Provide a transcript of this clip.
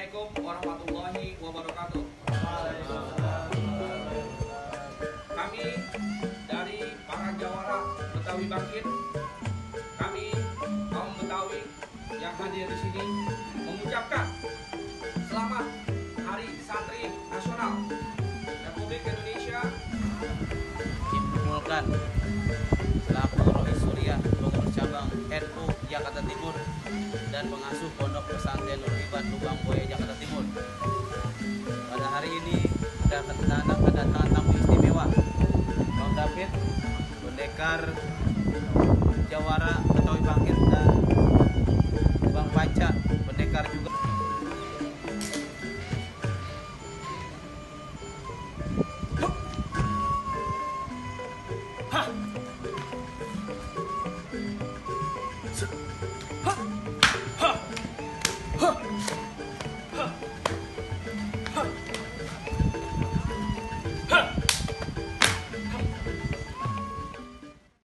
Assalamualaikum warahmatullahi wabarakatuh. Kami dari para jawara Betawi Bangkit, kami kaum Betawi yang hadir di sini mengucapkan selamat Hari Santri Nasional Republik Indonesia. Dimulkan. Selaku Rois Surya Cabang NU Jakarta Timur dan pengasuh Pondok Pesantren Nur Iban Lubang ada kedatangan tamu istimewa Bang David, Pendekar Jawara Betawi Bangkit dan Bang Panca, Pendekar juga.